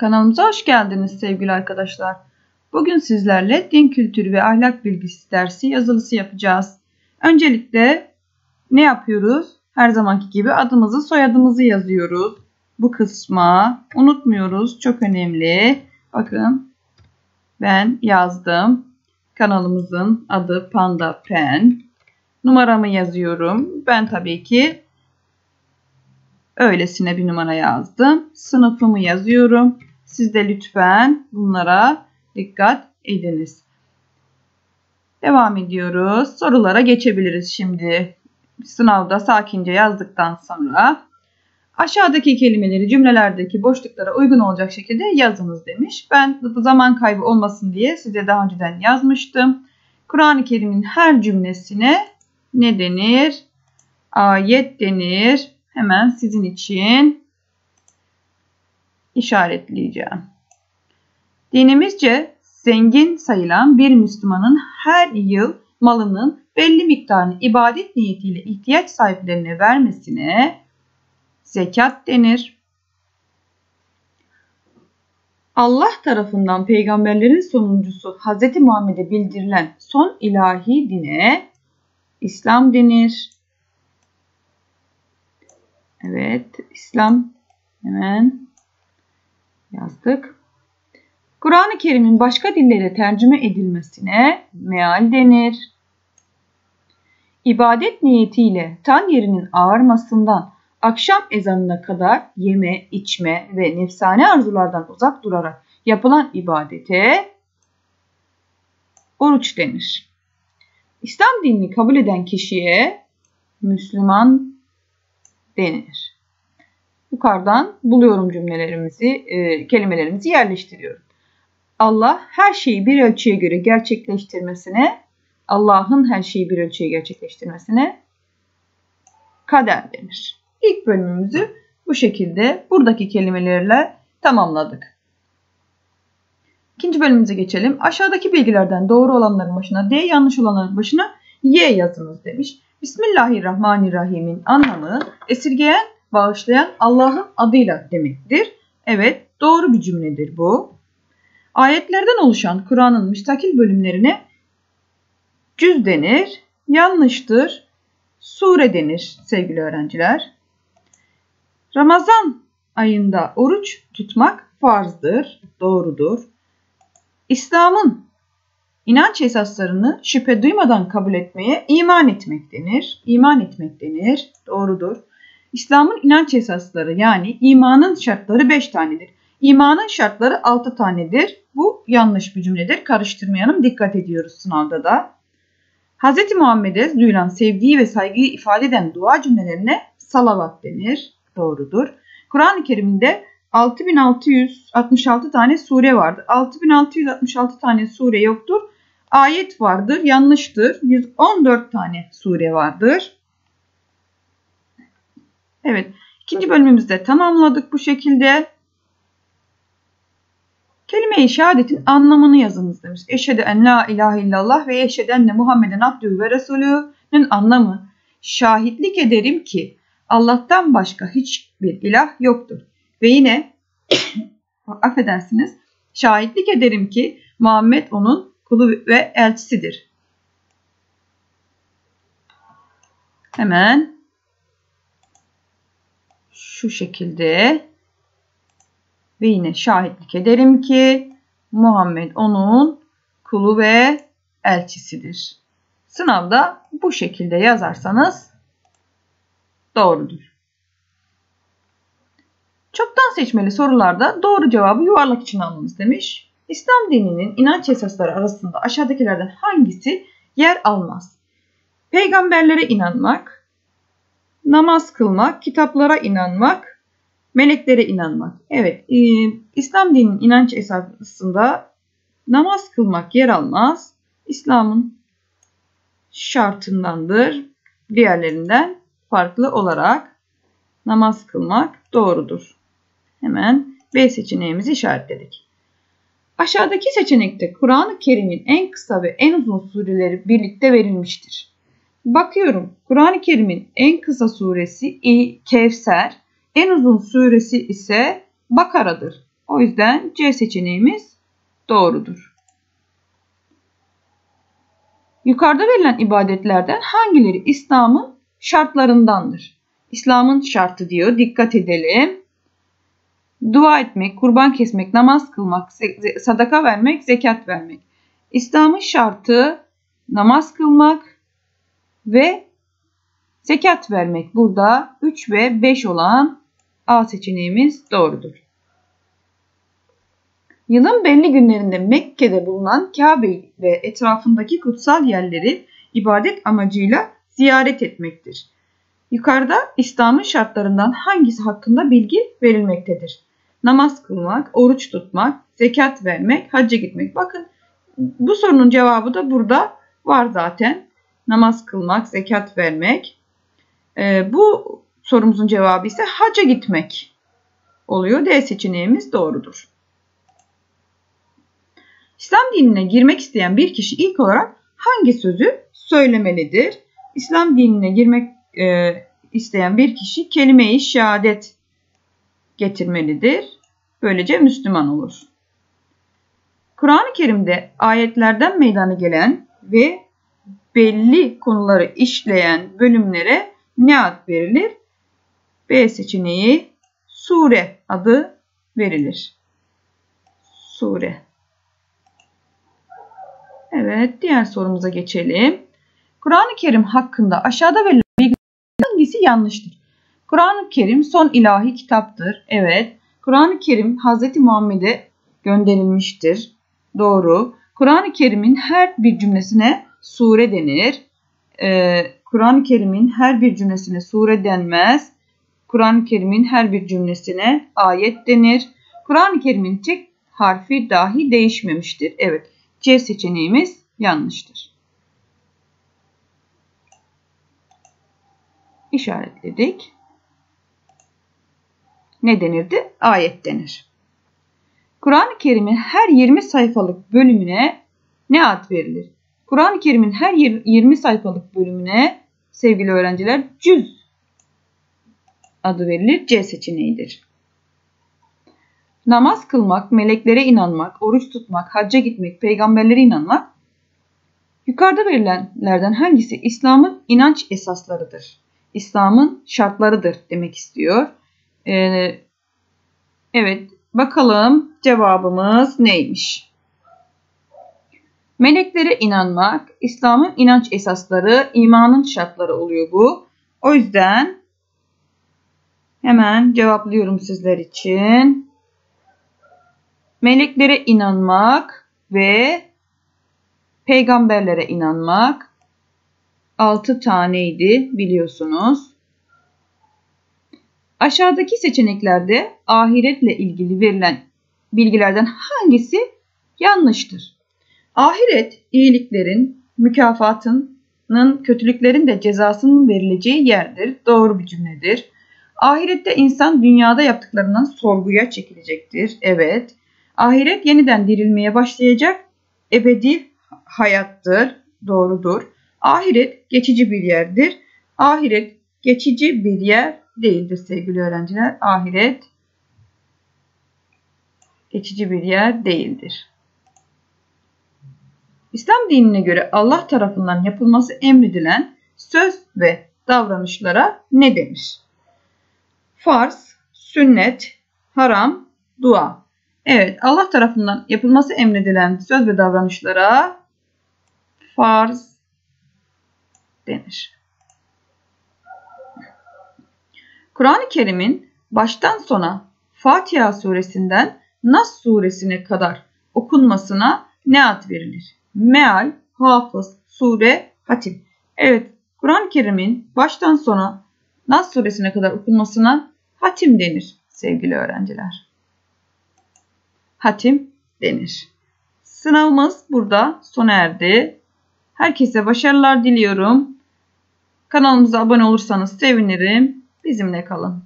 Kanalımıza hoş geldiniz sevgili arkadaşlar. Bugün sizlerle din kültürü ve ahlak bilgisi dersi yazılısı yapacağız. Öncelikle ne yapıyoruz? Her zamanki gibi adımızı soyadımızı yazıyoruz. Bu kısma unutmuyoruz. Çok önemli. Bakın ben yazdım. Kanalımızın adı Panda Pen. Numaramı yazıyorum. Ben tabii ki öylesine bir numara yazdım. Sınıfımı yazıyorum. Siz de lütfen bunlara dikkat ediniz. Devam ediyoruz. Sorulara geçebiliriz şimdi. Sınavda sakince yazdıktan sonra aşağıdaki kelimeleri cümlelerdeki boşluklara uygun olacak şekilde yazınız demiş. Ben zaman kaybı olmasın diye size daha önceden yazmıştım. Kur'an-ı Kerim'in her cümlesine ne denir? Ayet denir. Hemen sizin için işaretleyeceğim. Dinimizce zengin sayılan bir Müslümanın her yıl malının belli miktarını ibadet niyetiyle ihtiyaç sahiplerine vermesine zekat denir. Allah tarafından peygamberlerin sonuncusu Hz. Muhammed'e bildirilen son ilahi dine İslam denir. Evet, İslam hemen yazdık. Kur'an-ı Kerim'in başka dillere tercüme edilmesine meal denir. İbadet niyetiyle tan yerinin ağarmasından akşam ezanına kadar yeme, içme ve nefsane arzulardan uzak durarak yapılan ibadete oruç denir. İslam dinini kabul eden kişiye Müslüman denir. Yukarıdan buluyorum cümlelerimizi, e, kelimelerimizi yerleştiriyorum. Allah her şeyi bir ölçüye göre gerçekleştirmesine, Allah'ın her şeyi bir ölçüye gerçekleştirmesine kader denir. İlk bölümümüzü bu şekilde buradaki kelimelerle tamamladık. İkinci bölümümüze geçelim. Aşağıdaki bilgilerden doğru olanların başına D, yanlış olanların başına Y yazınız demiş. Bismillahirrahmanirrahim'in anlamı esirgeyen, bağışlayan Allah'ın adıyla demektir. Evet, doğru bir cümledir bu. Ayetlerden oluşan Kur'an'ın müstakil bölümlerine cüz denir. Yanlıştır. Sure denir sevgili öğrenciler. Ramazan ayında oruç tutmak farzdır. Doğrudur. İslam'ın inanç esaslarını şüphe duymadan kabul etmeye iman etmek denir. İman etmek denir. Doğrudur. İslam'ın inanç esasları yani imanın şartları 5 tanedir. İmanın şartları 6 tanedir. Bu yanlış bir cümledir. Karıştırmayalım. Dikkat ediyoruz sınavda da. Hz. Muhammed'e duyulan sevgiyi ve saygıyı ifade eden dua cümlelerine salavat denir. Doğrudur. Kur'an-ı Kerim'de 6666 tane sure vardır. 6666 tane sure yoktur. Ayet vardır. Yanlıştır. 114 tane sure vardır. Evet. ikinci bölümümüzde tamamladık bu şekilde. Kelime-i şehadetin anlamını yazınız demiş. Eşhedü en la ilahe illallah ve eşhedü enne Muhammeden abdühü ve resulü'nün anlamı. Şahitlik ederim ki Allah'tan başka hiçbir ilah yoktur. Ve yine affedersiniz şahitlik ederim ki Muhammed onun kulu ve elçisidir. Hemen şu şekilde ve yine şahitlik ederim ki Muhammed onun kulu ve elçisidir. Sınavda bu şekilde yazarsanız doğrudur. Çoktan seçmeli sorularda doğru cevabı yuvarlak için alınız demiş. İslam dininin inanç esasları arasında aşağıdakilerden hangisi yer almaz? Peygamberlere inanmak, namaz kılmak, kitaplara inanmak, meleklere inanmak. Evet, e, İslam dininin inanç esasında namaz kılmak yer almaz. İslam'ın şartındandır. Diğerlerinden farklı olarak namaz kılmak doğrudur. Hemen B seçeneğimizi işaretledik. Aşağıdaki seçenekte Kur'an-ı Kerim'in en kısa ve en uzun sureleri birlikte verilmiştir. Bakıyorum Kur'an-ı Kerim'in en kısa suresi Kevser, en uzun suresi ise Bakara'dır. O yüzden C seçeneğimiz doğrudur. Yukarıda verilen ibadetlerden hangileri İslam'ın şartlarındandır? İslam'ın şartı diyor. Dikkat edelim. Dua etmek, kurban kesmek, namaz kılmak, sadaka vermek, zekat vermek. İslam'ın şartı namaz kılmak ve zekat vermek. Burada 3 ve 5 olan A seçeneğimiz doğrudur. Yılın belli günlerinde Mekke'de bulunan Kabe ve etrafındaki kutsal yerleri ibadet amacıyla ziyaret etmektir. Yukarıda İslam'ın şartlarından hangisi hakkında bilgi verilmektedir? Namaz kılmak, oruç tutmak, zekat vermek, hacca gitmek. Bakın bu sorunun cevabı da burada var zaten. Namaz kılmak, zekat vermek. Ee, bu sorumuzun cevabı ise hacca gitmek oluyor. D seçeneğimiz doğrudur. İslam dinine girmek isteyen bir kişi ilk olarak hangi sözü söylemelidir? İslam dinine girmek e, isteyen bir kişi kelime-i şehadet getirmelidir. Böylece Müslüman olur. Kur'an-ı Kerim'de ayetlerden meydana gelen ve belli konuları işleyen bölümlere ne ad verilir? B seçeneği sure adı verilir. Sure. Evet, diğer sorumuza geçelim. Kur'an-ı Kerim hakkında aşağıda verilen bilgiler hangisi yanlıştır? Kur'an-ı Kerim son ilahi kitaptır. Evet. Kur'an-ı Kerim Hz. Muhammed'e gönderilmiştir. Doğru. Kur'an-ı Kerim'in her bir cümlesine sure denir. Ee, Kur'an-ı Kerim'in her bir cümlesine sure denmez. Kur'an-ı Kerim'in her bir cümlesine ayet denir. Kur'an-ı Kerim'in tek harfi dahi değişmemiştir. Evet. C seçeneğimiz yanlıştır. İşaretledik. Ne denirdi? Ayet denir. Kur'an-ı Kerim'in her 20 sayfalık bölümüne ne ad verilir? Kur'an-ı Kerim'in her 20 sayfalık bölümüne sevgili öğrenciler cüz adı verilir. C seçeneğidir. Namaz kılmak, meleklere inanmak, oruç tutmak, hacca gitmek, peygamberlere inanmak yukarıda verilenlerden hangisi İslam'ın inanç esaslarıdır? İslam'ın şartlarıdır demek istiyor. Ee, evet bakalım cevabımız neymiş? Meleklere inanmak, İslam'ın inanç esasları, imanın şartları oluyor bu. O yüzden hemen cevaplıyorum sizler için meleklere inanmak ve peygamberlere inanmak 6 taneydi biliyorsunuz. Aşağıdaki seçeneklerde ahiretle ilgili verilen bilgilerden hangisi yanlıştır? Ahiret iyiliklerin, mükafatının, kötülüklerin de cezasının verileceği yerdir. Doğru bir cümledir. Ahirette insan dünyada yaptıklarından sorguya çekilecektir. Evet. Ahiret yeniden dirilmeye başlayacak ebedi hayattır. Doğrudur. Ahiret geçici bir yerdir. Ahiret geçici bir yer değildir sevgili öğrenciler. Ahiret geçici bir yer değildir. İslam dinine göre Allah tarafından yapılması emredilen söz ve davranışlara ne denir? Farz, sünnet, haram, dua. Evet Allah tarafından yapılması emredilen söz ve davranışlara farz denir. Kur'an-ı Kerim'in baştan sona Fatiha suresinden Nas suresine kadar okunmasına ne ad verilir? Meal, hafız, sure, hatim. Evet Kur'an-ı Kerim'in baştan sona Nas suresine kadar okunmasına hatim denir sevgili öğrenciler hatim denir. Sınavımız burada sona erdi. Herkese başarılar diliyorum. Kanalımıza abone olursanız sevinirim. Bizimle kalın.